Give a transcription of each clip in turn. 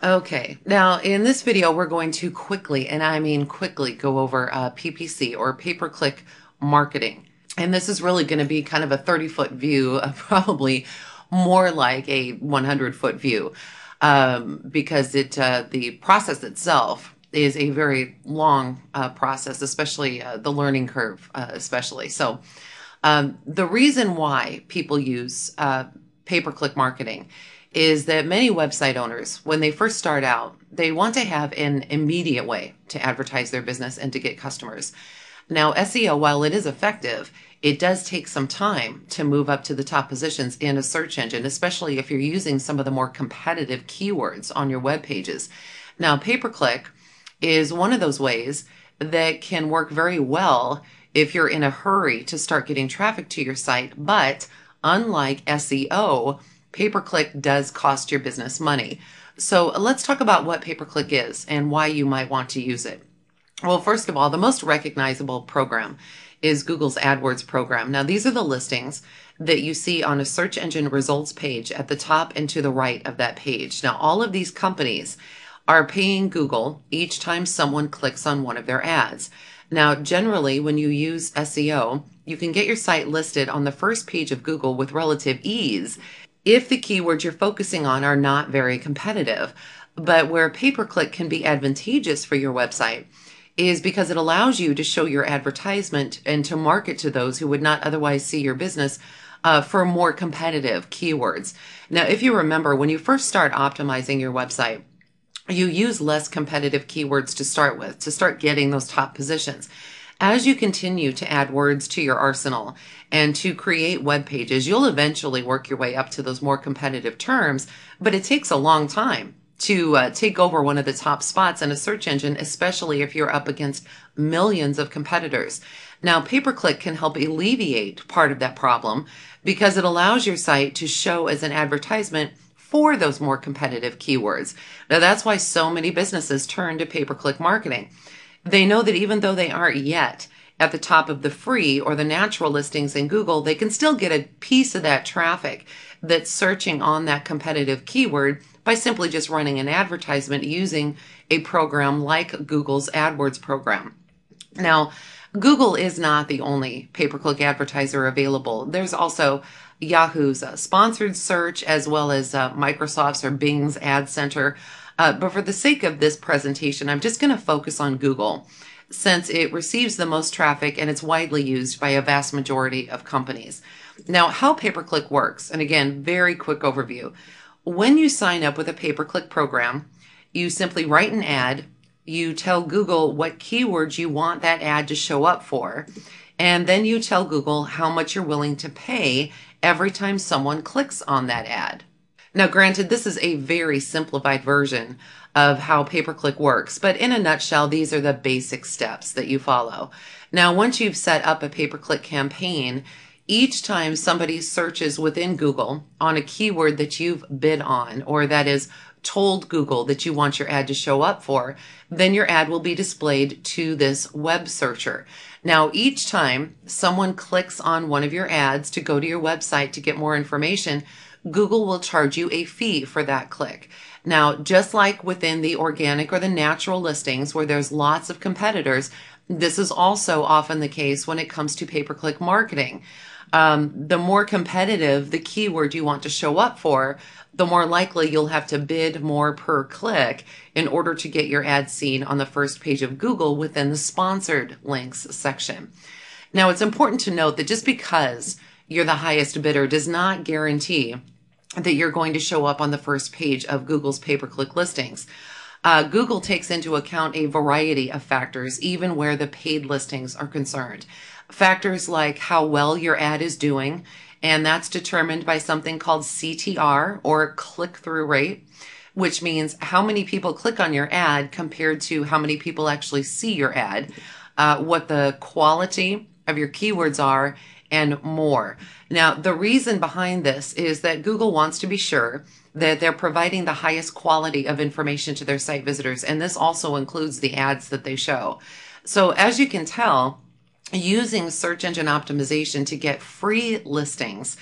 Okay, now in this video, we're going to quickly, and I mean quickly, go over uh, PPC or pay-per-click marketing. And this is really going to be kind of a 30 foot view, probably more like a 100 foot view, um, because it uh, the process itself is a very long uh, process, especially uh, the learning curve, uh, especially. So, um, the reason why people use uh, pay-per-click marketing is that many website owners, when they first start out, they want to have an immediate way to advertise their business and to get customers. Now, SEO, while it is effective, it does take some time to move up to the top positions in a search engine, especially if you're using some of the more competitive keywords on your web pages. Now, pay per click is one of those ways that can work very well if you're in a hurry to start getting traffic to your site. But unlike SEO, pay per click does cost your business money. So let's talk about what pay per click is and why you might want to use it. Well, first of all, the most recognizable program is Google's AdWords program. Now, these are the listings that you see on a search engine results page at the top and to the right of that page. Now, all of these companies are paying Google each time someone clicks on one of their ads. Now, generally, when you use SEO, you can get your site listed on the first page of Google with relative ease if the keywords you're focusing on are not very competitive. But where pay per click can be advantageous for your website is because it allows you to show your advertisement and to market to those who would not otherwise see your business uh, for more competitive keywords. Now, if you remember, when you first start optimizing your website, you use less competitive keywords to start with, to start getting those top positions. As you continue to add words to your arsenal and to create web pages, you'll eventually work your way up to those more competitive terms, but it takes a long time to uh, take over one of the top spots in a search engine, especially if you're up against millions of competitors. Now, pay per click can help alleviate part of that problem because it allows your site to show as an advertisement for those more competitive keywords. Now, that's why so many businesses turn to pay per click marketing. They know that even though they aren't yet at the top of the free or the natural listings in Google, they can still get a piece of that traffic that's searching on that competitive keyword by simply just running an advertisement using a program like Google's AdWords program. Now, Google is not the only pay per click advertiser available. There's also Yahoo's uh, sponsored search as well as uh, Microsoft's or Bing's Ad Center. Uh, but for the sake of this presentation, I'm just going to focus on Google since it receives the most traffic and it's widely used by a vast majority of companies. Now, how pay per click works, and again, very quick overview. When you sign up with a pay per click program, you simply write an ad, you tell Google what keywords you want that ad to show up for, and then you tell Google how much you're willing to pay every time someone clicks on that ad. Now, granted, this is a very simplified version of how pay per click works, but in a nutshell, these are the basic steps that you follow. Now, once you've set up a pay per click campaign, each time somebody searches within Google on a keyword that you've bid on or that is told Google that you want your ad to show up for, then your ad will be displayed to this web searcher. Now, each time someone clicks on one of your ads to go to your website to get more information, Google will charge you a fee for that click. Now, just like within the organic or the natural listings where there's lots of competitors, this is also often the case when it comes to pay per click marketing um, the more competitive the keyword you want to show up for, the more likely you'll have to bid more per click in order to get your ad seen on the first page of Google within the sponsored links section. Now, it's important to note that just because you're the highest bidder does not guarantee that you're going to show up on the first page of Google's pay per click listings. Uh, Google takes into account a variety of factors, even where the paid listings are concerned. Factors like how well your ad is doing, and that's determined by something called CTR or click through rate, which means how many people click on your ad compared to how many people actually see your ad, uh, what the quality of your keywords are, and more. Now, the reason behind this is that Google wants to be sure that they're providing the highest quality of information to their site visitors, and this also includes the ads that they show. So, as you can tell, using search engine optimization to get free listings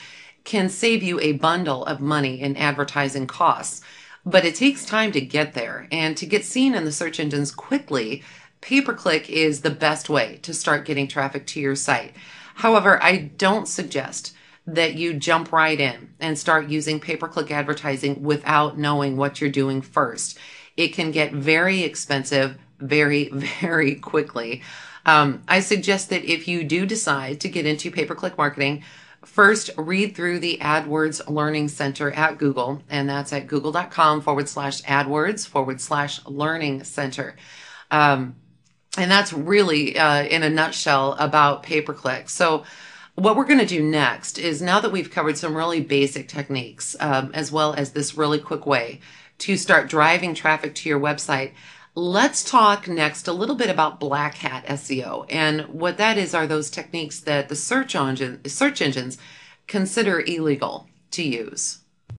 can save you a bundle of money in advertising costs. but it takes time to get there. And to get seen in the search engines quickly, pay per click is the best way to start getting traffic to your site. However, I don't suggest that you jump right in and start using pay per click advertising without knowing what you're doing first. It can get very expensive very, very quickly. Um, I suggest that if you do decide to get into pay per click marketing, first read through the AdWords Learning Center at Google, and that's at google.com forward slash AdWords forward slash Learning Center. Um, and that's really, uh, in a nutshell, about pay per click. So, what we're going to do next is now that we've covered some really basic techniques, um, as well as this really quick way to start driving traffic to your website, let's talk next a little bit about black hat SEO. And what that is are those techniques that the search engine search engines consider illegal to use.